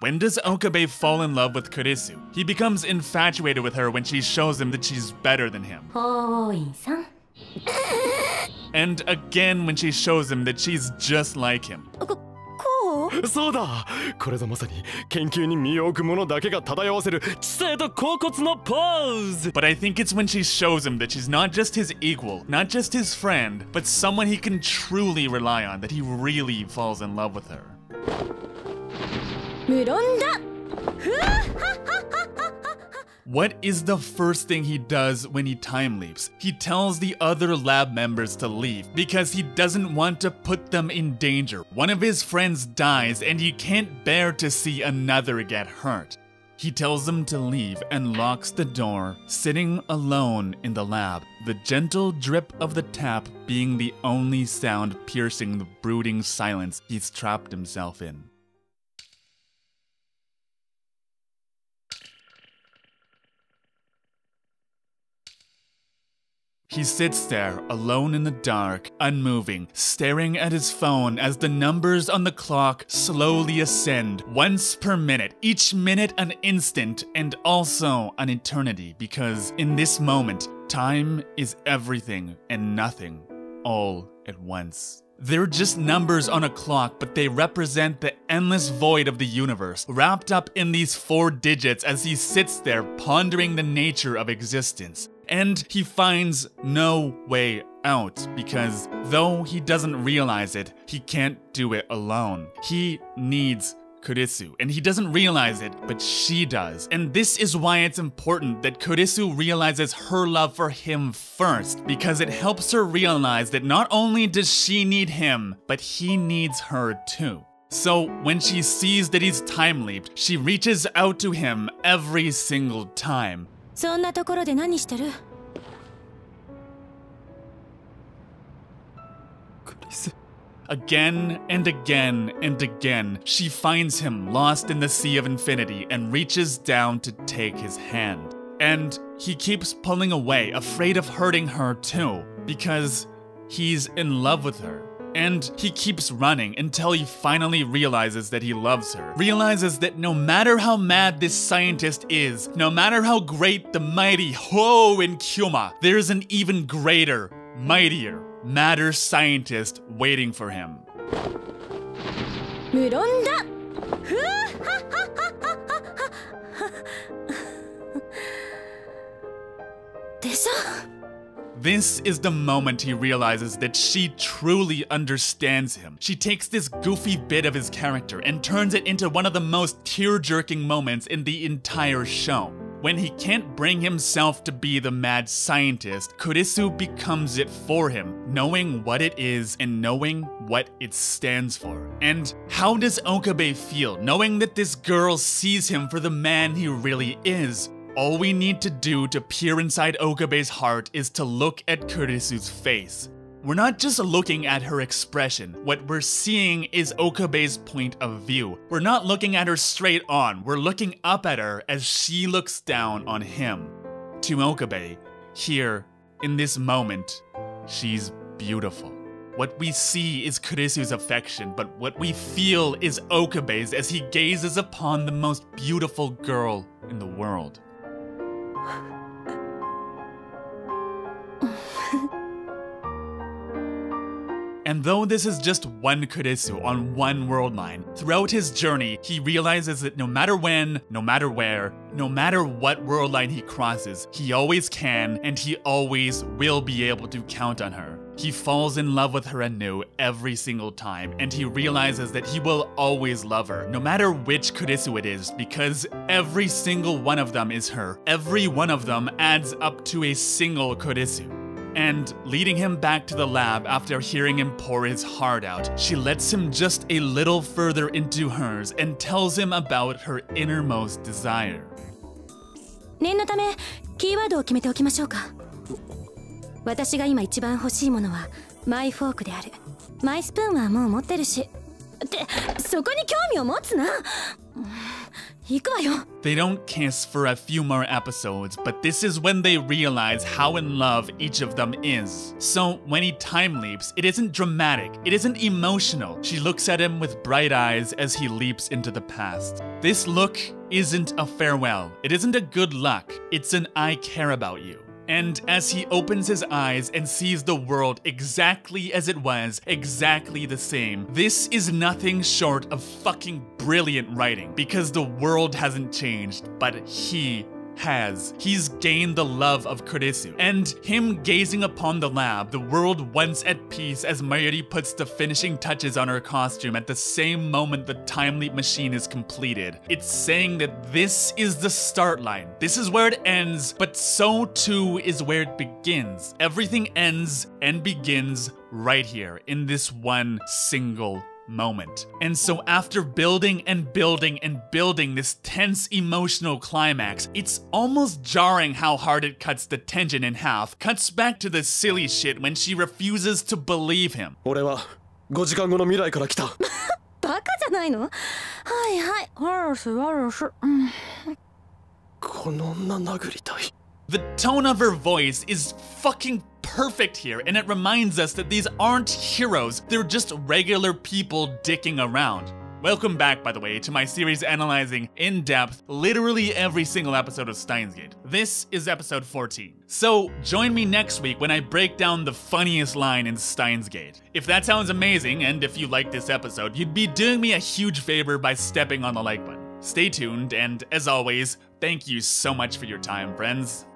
When does Okabe fall in love with Kurisu? He becomes infatuated with her when she shows him that she's better than him. おーいさん And again when she shows him that she's just like him. ここうそうだこれぞまさに研究に身を置く者だけが漂わせる知性と恍惚のポーズ But I think it's when she shows him that she's not just his equal, not just his friend, but someone he can truly rely on, that he really falls in love with her. What is the first thing he does when he time leaps? He tells the other lab members to leave because he doesn't want to put them in danger. One of his friends dies and he can't bear to see another get hurt. He tells them to leave and locks the door, sitting alone in the lab, the gentle drip of the tap being the only sound piercing the brooding silence he's trapped himself in. He sits there, alone in the dark, unmoving, staring at his phone as the numbers on the clock slowly ascend, once per minute, each minute an instant, and also an eternity, because in this moment, time is everything and nothing, all at once. They're just numbers on a clock, but they represent the endless void of the universe, wrapped up in these four digits as he sits there pondering the nature of existence. And he finds no way out because though he doesn't realize it, he can't do it alone. He needs Kurisu, and he doesn't realize it, but she does. And this is why it's important that Kurisu realizes her love for him first, because it helps her realize that not only does she need him, but he needs her too. So when she sees that he's time leaped, she reaches out to him every single time. そんなところで何してるクリス Again and again and again, she finds him lost in the sea of infinity and reaches down to take his hand. And he keeps pulling away, afraid of hurting her too, because he's in love with her. And he keeps running until he finally realizes that he loves her. Realizes that no matter how mad this scientist is, no matter how great the mighty Hououin Kyouma, there's an even greater, mightier, madder scientist waiting for him. This is the moment he realizes that she truly understands him. She takes this goofy bit of his character and turns it into one of the most tear-jerking moments in the entire show. When he can't bring himself to be the mad scientist, Kurisu becomes it for him, knowing what it is and knowing what it stands for. And how does Okabe feel knowing that this girl sees him for the man he really is, all we need to do to peer inside Okabe's heart is to look at Kurisu's face. We're not just looking at her expression. What we're seeing is Okabe's point of view. We're not looking at her straight on. We're looking up at her as she looks down on him. To Okabe, here, in this moment, she's beautiful. What we see is Kurisu's affection, but what we feel is Okabe's as he gazes upon the most beautiful girl in the world. And though this is just one Kurisu on one world line, throughout his journey, he realizes that no matter when, no matter where, no matter what world line he crosses, he always can and he always will be able to count on her. He falls in love with her anew every single time, and he realizes that he will always love her, no matter which Kurisu it is, because every single one of them is her. Every one of them adds up to a single Kurisu. And leading him back to the lab after hearing him pour his heart out, she lets him just a little further into hers and tells him about her innermost desire. 念のためキーワードを決めておきましょうか 私が今一番欲しいものはマイフォークであるマイスプーンはもう持ってるしってそこに興味を持つなうん 行くわよ They don't kiss for a few more episodes, but this is when they realize how in love each of them is. So when he time leaps, it isn't dramatic, it isn't emotional. She looks at him with bright eyes as he leaps into the past. This look isn't a farewell, it isn't a good luck, it's an I care about you. And as he opens his eyes and sees the world exactly as it was, exactly the same, this is nothing short of fucking brilliant writing because the world hasn't changed, but he has. He's gained the love of Kurisu. And him gazing upon the lab, the world once at peace as Mayuri puts the finishing touches on her costume at the same moment the time leap machine is completed. It's saying that this is the start line. This is where it ends, but so too is where it begins. Everything ends and begins right here in this one single moment. And so, after building and building and building this tense emotional climax, it's almost jarring how hard it cuts the tension in half. Cuts back to the silly shit when she refuses to believe him. 俺は5時間後の未来から来たバカじゃないのはいはいワルスワルスうんこの女殴りたい The tone of her voice is fucking perfect here, and it reminds us that these aren't heroes, they're just regular people dicking around. Welcome back, by the way, to my series analyzing in depth literally every single episode of Steins Gate. This is episode 14. So join me next week when I break down the funniest line in Steins Gate. If that sounds amazing, and if you like this episode, you'd be doing me a huge favor by stepping on the like button. Stay tuned, and as always, thank you so much for your time, friends.